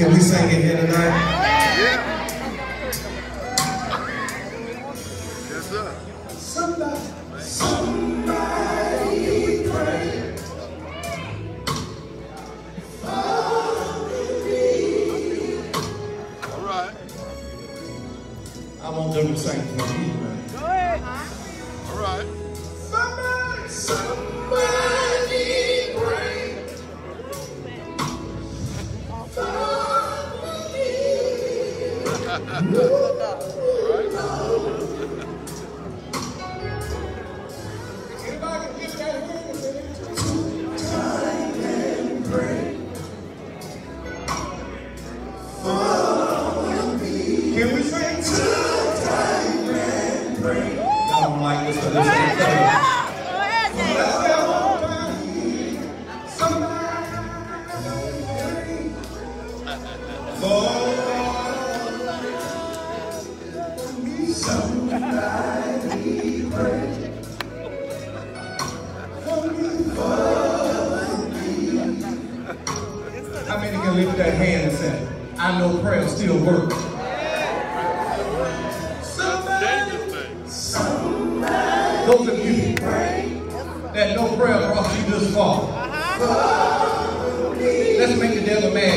Can we sing it here tonight?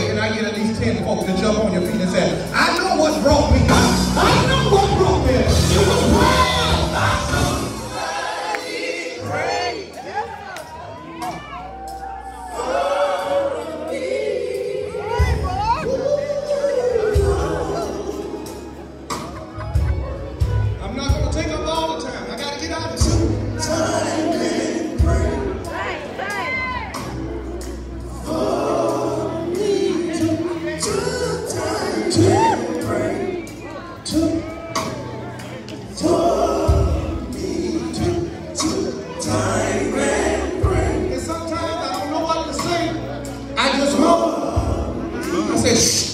can I get at least 10 folks to jump on your feet and say, I know what's wrong with you. a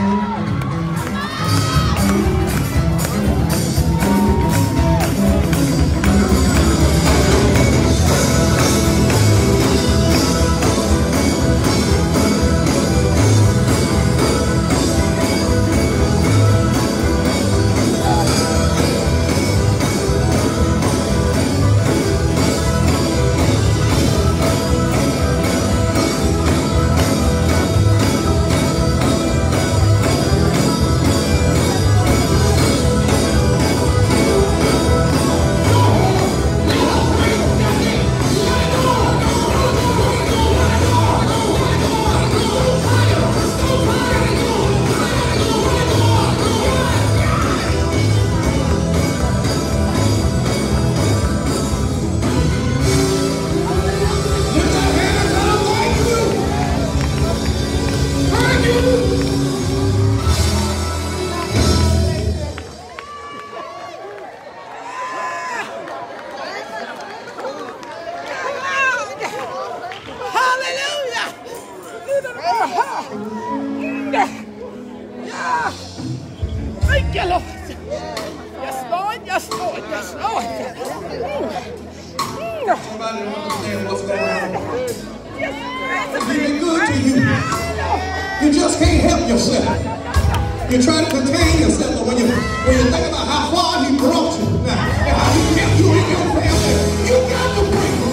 it. eyes. You try to contain yourself, but when you, when you think about how far he brought you now, and how he kept you in your family, you got to break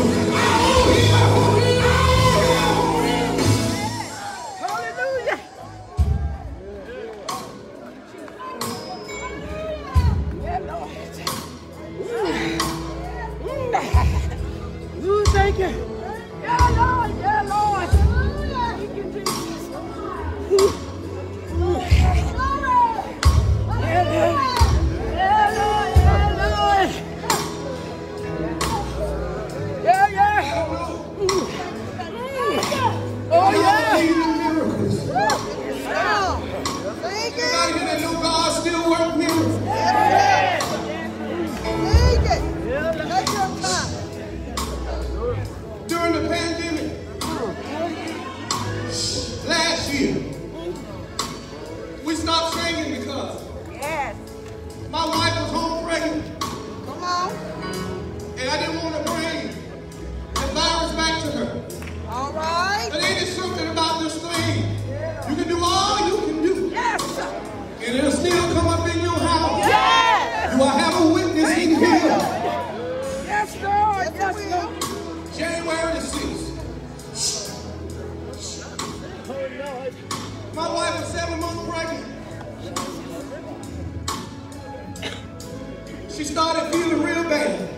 She started feeling real bad.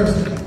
mercy.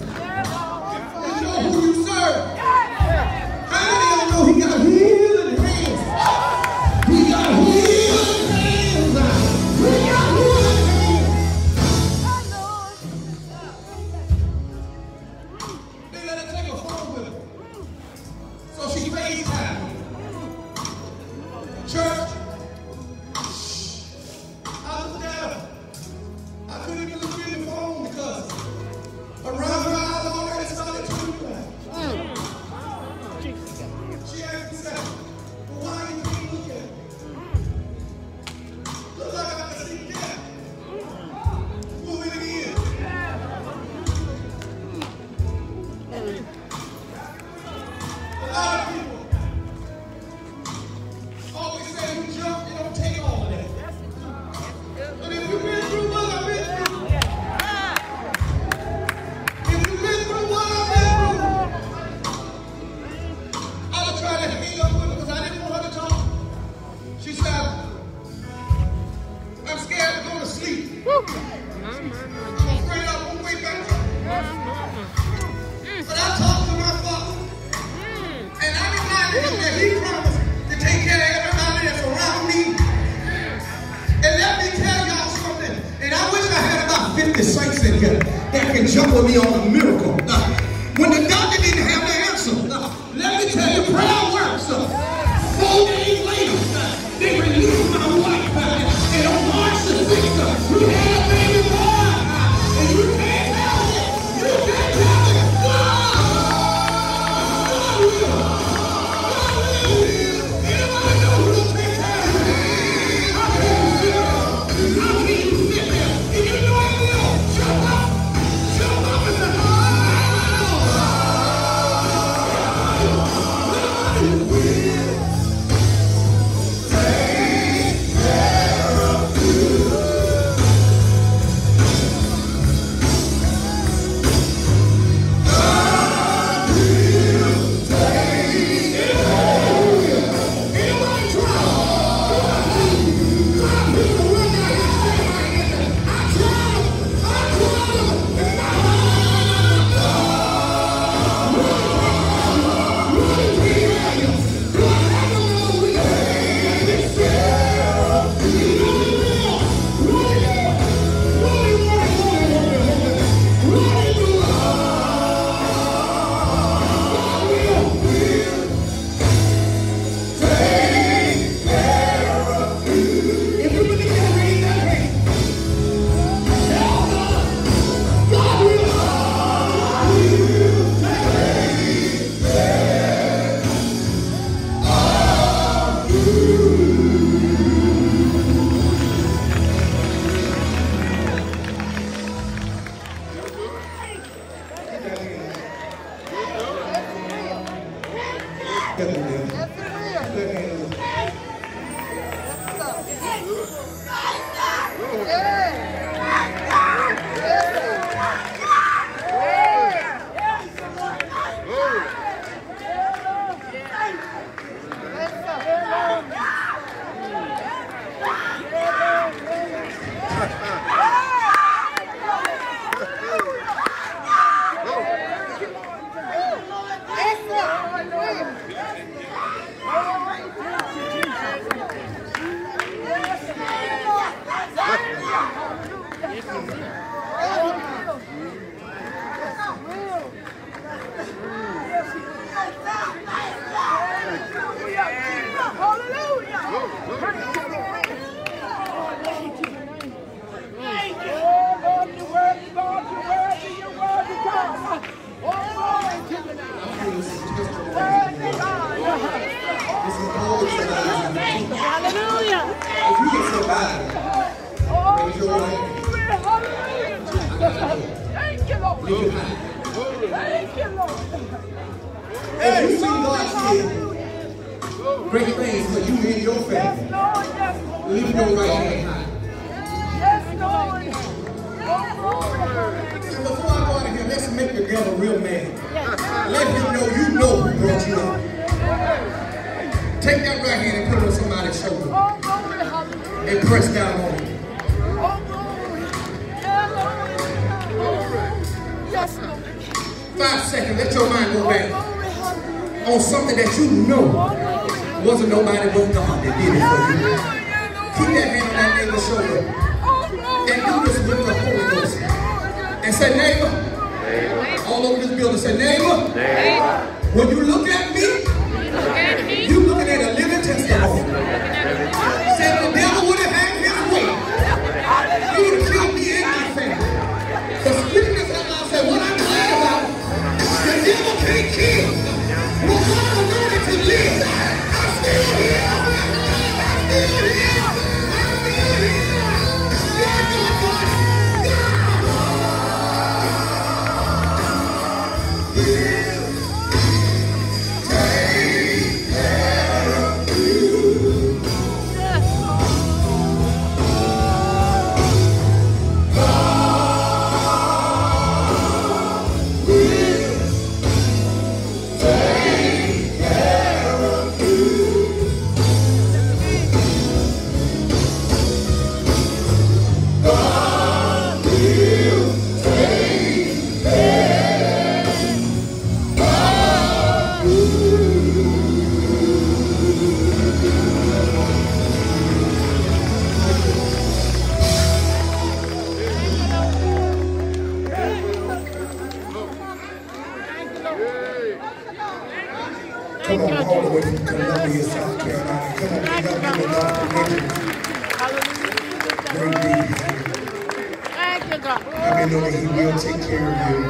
50 saints in here that can jump with me on a miracle. Now, when the Thank you, Lord. Thank you, Lord. If you see God did great things for you and your family. Yes, Lord, yes, Lord. lift your right hand high. Yes, Lord. Glory, hallelujah. Before I go out of here, let's make the devil real mad. Let him know you know who brought you up. Take that right hand and put it on somebody's shoulder Oh, and press down on it. Five seconds, let your mind go back on something that you know wasn't nobody but God that did it for you. Keep that hand on that neighbor's shoulder and do this with the Holy Ghost. And say, neighbor, all over this building, say, neighbor, when you look at me, devil can't care of you.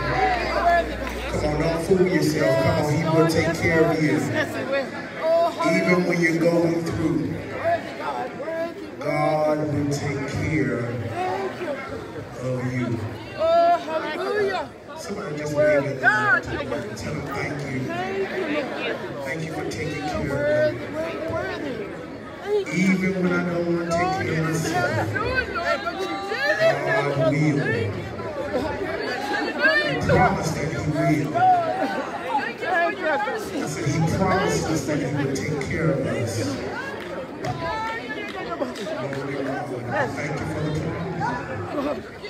Come on, don't fool yourself. Come on, he will take care of you. Will. Even when you're going through, God. God will take care of you. Oh, hallelujah. Somebody just wave at God, tell him thank you. Thank you, for taking care of me. Even when I don't want to take care of myself. have to promised that he. I he promised that he would take care of us. You. Thank you for the promise.